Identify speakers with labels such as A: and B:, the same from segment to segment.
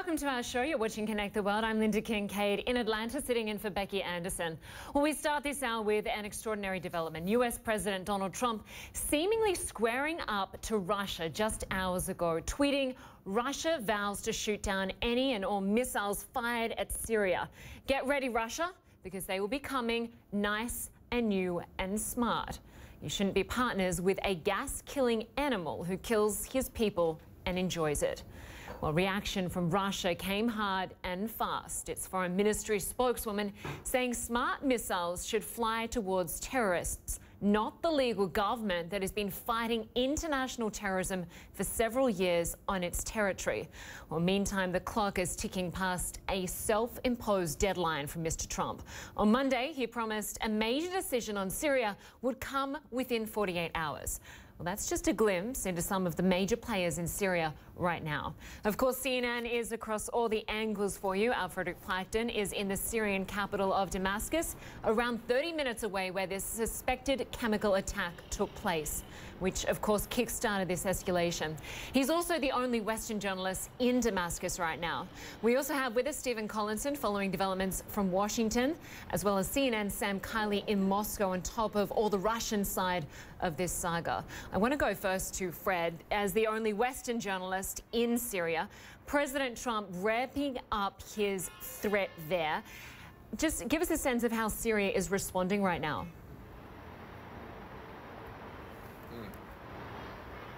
A: Welcome to our show. You're watching Connect the World. I'm Lynda Kinkade in Atlanta, sitting in for Becky Anderson. Well, we start this hour with an extraordinary development. US President Donald Trump seemingly squaring up to Russia just hours ago, tweeting Russia vows to shoot down any and all missiles fired at Syria. Get ready, Russia, because they will be coming nice and new and smart. You shouldn't be partners with a gas killing animal who kills his people and enjoys it. Well, reaction from Russia came hard and fast. Its foreign ministry spokeswoman saying smart missiles should fly towards terrorists, not the legal government that has been fighting international terrorism for several years on its territory. Well, meantime, the clock is ticking past a self-imposed deadline from Mr. Trump. On Monday, he promised a major decision on Syria would come within 48 hours. Well, that's just a glimpse into some of the major players in Syria right now. Of course, CNN is across all the angles for you. Our Frederick Pleitgen is in the Syrian capital of Damascus, around 30 minutes away where this suspected chemical attack took place, which of course kick-started this escalation. He's also the only Western journalist in Damascus right now. We also have with us Stephen Collinson following developments from Washington, as well as CNN Sam Kiley in Moscow on top of all the Russian side of this saga. I want to go first to Fred. As the only Western journalist in Syria, President Trump ramping up his threat there. Just give us a sense of how Syria is responding right now.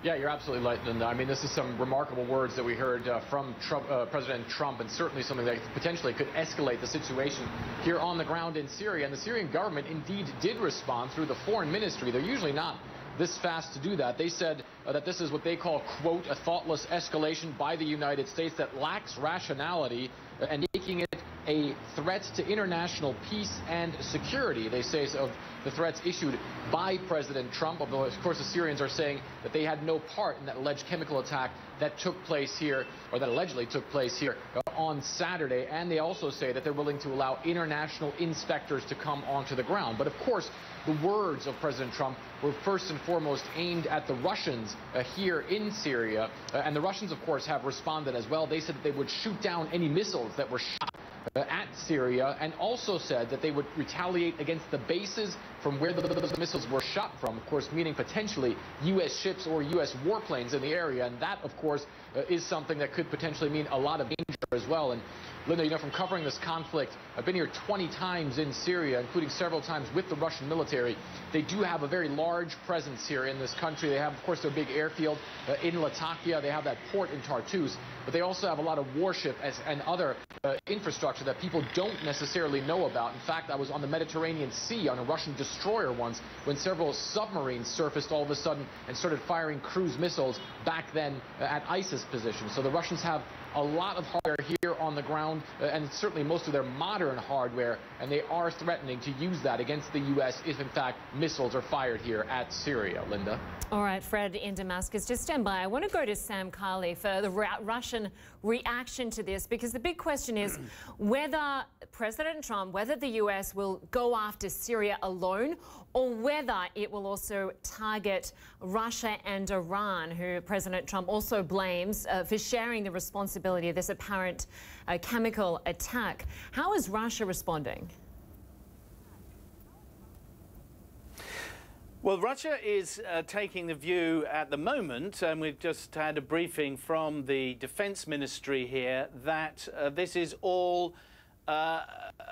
B: Yeah, you're absolutely right, Lynda. I mean, this is some remarkable words that we heard uh, from Trump, uh, President Trump, and certainly something that potentially could escalate the situation here on the ground in Syria. And the Syrian government indeed did respond through the foreign ministry. They're usually not this fast to do that. They said uh, that this is what they call, quote, a thoughtless escalation by the United States that lacks rationality uh, and making it a threat to international peace and security. They say of the threats issued by President Trump, although of course the Syrians are saying that they had no part in that alleged chemical attack that took place here, or that allegedly took place here on Saturday. And they also say that they're willing to allow international inspectors to come onto the ground. But of course, the words of President Trump were first and foremost aimed at the Russians uh, here in Syria. Uh, and the Russians, of course, have responded as well. They said that they would shoot down any missiles that were shot at Syria and also said that they would retaliate against the bases from where the, the missiles were shot from, of course, meaning potentially U.S. ships or U.S. warplanes in the area. And that, of course, uh, is something that could potentially mean a lot of danger as well. And Lynda, you know, from covering this conflict, I've been here 20 times in Syria, including several times with the Russian military. They do have a very large presence here in this country. They have, of course, their big airfield uh, in Latakia. They have that port in Tartus. But they also have a lot of warship as, and other uh, infrastructure that people don't necessarily know about. In fact, I was on the Mediterranean Sea on a Russian destroyer once when several submarines surfaced all of a sudden and started firing cruise missiles back then uh, at ISIS positions. So the Russians have a lot of hardware here on the ground, uh, and certainly most of their modern hardware, and they are threatening to use that against the U.S. if, in fact, missiles are fired here at Syria. Lynda?
A: All right, Fred in Damascus, just stand by. I want to go to Sam Kiley for the Russian reaction to this, because the big question is whether President Trump, whether the U.S. will go after Syria alone, or whether it will also target Russia and Iran, who President Trump also blames uh, for sharing the responsibility of this apparent uh, chemical attack. How is Russia responding?
C: Well, Russia is uh, taking the view at the moment, and we've just had a briefing from the Defense Ministry here, that uh, this is all uh,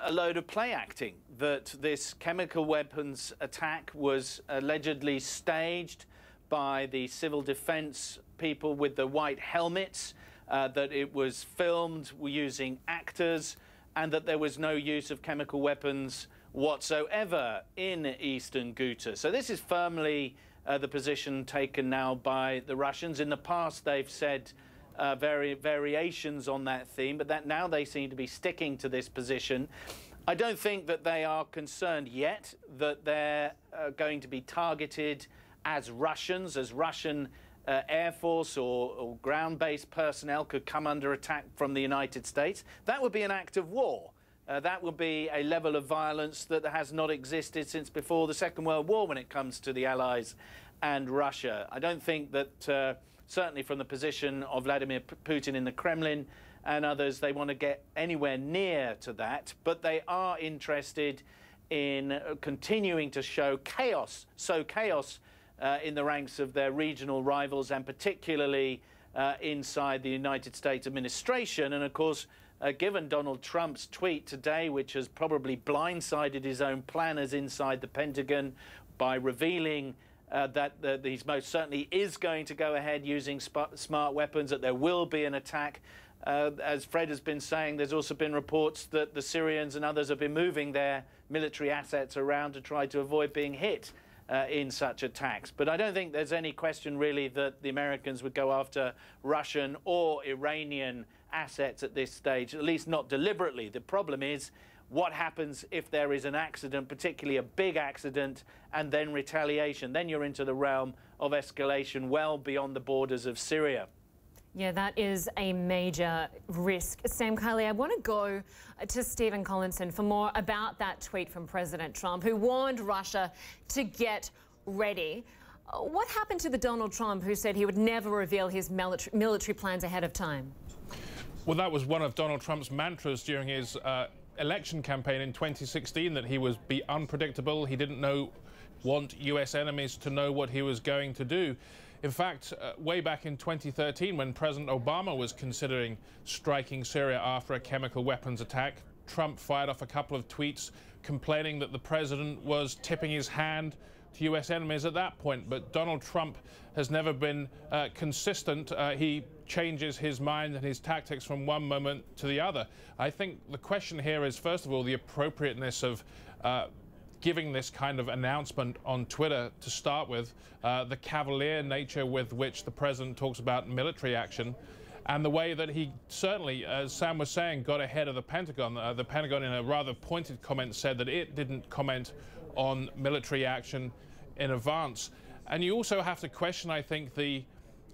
C: a load of play acting, that this chemical weapons attack was allegedly staged by the civil defense people with the white helmets uh, that it was filmed using actors, and that there was no use of chemical weapons whatsoever in eastern Ghouta. So this is firmly uh, the position taken now by the Russians. In the past, they've said uh, vari variations on that theme, but that now they seem to be sticking to this position. I don't think that they are concerned yet that they're uh, going to be targeted as Russians, as Russian uh, Air Force or, or ground-based personnel could come under attack from the United States, that would be an act of war. Uh, that would be a level of violence that has not existed since before the Second World War when it comes to the Allies and Russia. I don't think that, uh, certainly from the position of Vladimir Putin in the Kremlin, and others, they want to get anywhere near to that, but they are interested in continuing to show chaos, sow chaos uh, in the ranks of their regional rivals and particularly uh, inside the United States administration. And of course, uh, given Donald Trump's tweet today, which has probably blindsided his own planners inside the Pentagon by revealing uh, that, that he most certainly is going to go ahead using smart weapons, that there will be an attack. Uh, as Fred has been saying, there's also been reports that the Syrians and others have been moving their military assets around to try to avoid being hit uh, in such attacks. But I don't think there's any question really that the Americans would go after Russian or Iranian assets at this stage, at least not deliberately. The problem is what happens if there is an accident, particularly a big accident, and then retaliation. Then you're into the realm of escalation well beyond the borders of Syria.
A: Yeah, that is a major risk. Sam Kiley, I want to go to Stephen Collinson for more about that tweet from President Trump, who warned Russia to get ready. What happened to the Donald Trump who said he would never reveal his military plans ahead of time?
D: Well, that was one of Donald Trump's mantras during his uh, election campaign in 2016 that he was be unpredictable. He didn't know want U.S. enemies to know what he was going to do. In fact, uh, way back in 2013, when President Obama was considering striking Syria after a chemical weapons attack, Trump fired off a couple of tweets complaining that the president was tipping his hand to U.S. enemies at that point. But Donald Trump has never been uh, consistent. Uh, he changes his mind and his tactics from one moment to the other. I think the question here is, first of all, the appropriateness of uh, giving this kind of announcement on Twitter to start with, uh, the cavalier nature with which the president talks about military action, and the way that he certainly, as Sam was saying, got ahead of the Pentagon. Uh, the Pentagon, in a rather pointed comment, said that it didn't comment on military action in advance. And you also have to question, I think, the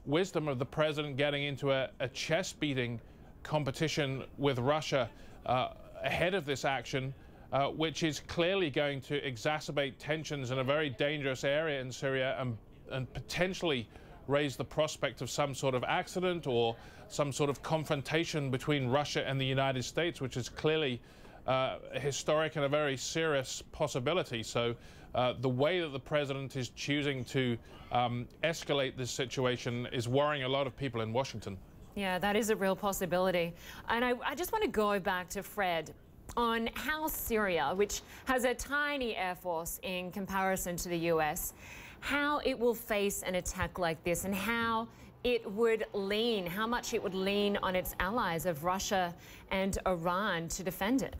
D: wisdom of the president getting into a, a chess beating competition with Russia uh, ahead of this action uh, which is clearly going to exacerbate tensions in a very dangerous area in Syria and, and potentially raise the prospect of some sort of accident or some sort of confrontation between Russia and the United States, which is clearly uh, historic and a very serious possibility. So uh, the way that the president is choosing to um, escalate this situation is worrying a lot of people in Washington.
A: Yeah, that is a real possibility. And I, I just want to go back to Fred on how Syria, which has a tiny air force in comparison to the US, how it will face an attack like this and how it would lean, how much it would lean on its allies of Russia and Iran to defend it.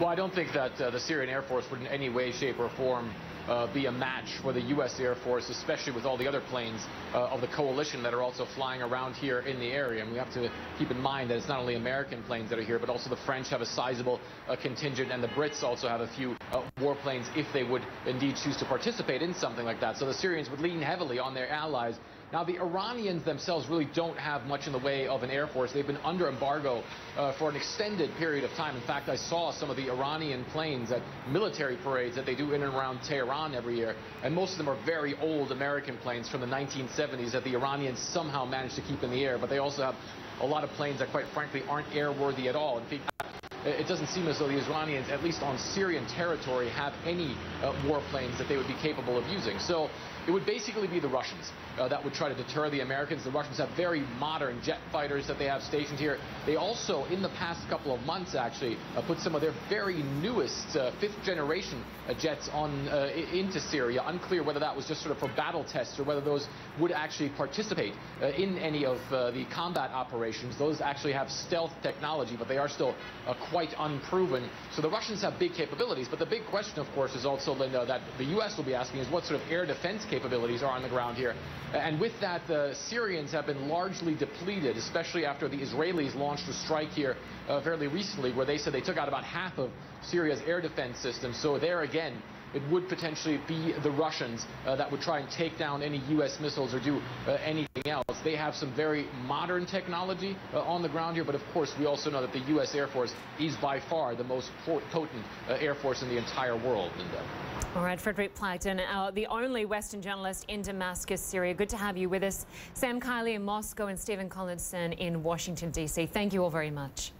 B: Well, I don't think that uh, the Syrian Air Force would in any way, shape, or form uh, be a match for the U.S. Air Force, especially with all the other planes uh, of the coalition that are also flying around here in the area. And we have to keep in mind that it's not only American planes that are here, but also the French have a sizable uh, contingent, and the Brits also have a few uh, warplanes if they would indeed choose to participate in something like that. So the Syrians would lean heavily on their allies now, the Iranians themselves really don't have much in the way of an air force. They've been under embargo uh, for an extended period of time. In fact, I saw some of the Iranian planes at military parades that they do in and around Tehran every year. And most of them are very old American planes from the 1970s that the Iranians somehow managed to keep in the air. But they also have a lot of planes that, quite frankly, aren't airworthy at all. In fact, it doesn't seem as though the Iranians, at least on Syrian territory, have any uh, warplanes that they would be capable of using. So it would basically be the Russians uh, that would try to deter the Americans. The Russians have very modern jet fighters that they have stationed here. They also, in the past couple of months, actually, uh, put some of their very newest uh, fifth generation uh, jets on uh, into Syria. Unclear whether that was just sort of for battle tests or whether those would actually participate uh, in any of the combat operations. Those actually have stealth technology, but they are still quite unproven. So the Russians have big capabilities. But the big question, of course, is also, Lynda, that the U.S. will be asking is what sort of air defense capabilities are on the ground here. And with that, the Syrians have been largely depleted, especially after the Israelis launched a strike here uh, fairly recently, where they said they took out about half of Syria's air defense system. So there again, it would potentially be the Russians uh, that would try and take down any U.S. missiles or do uh, anything else. They have some very modern technology uh, on the ground here, but of course we also know that the U.S. Air Force is by far the most potent uh, Air Force in the entire world.
A: All right, Frederick Pleitgen, uh, the only Western journalist in Damascus, Syria. Good to have you with us. Sam Kiley in Moscow and Stephen Collinson in Washington, D.C. Thank you all very much.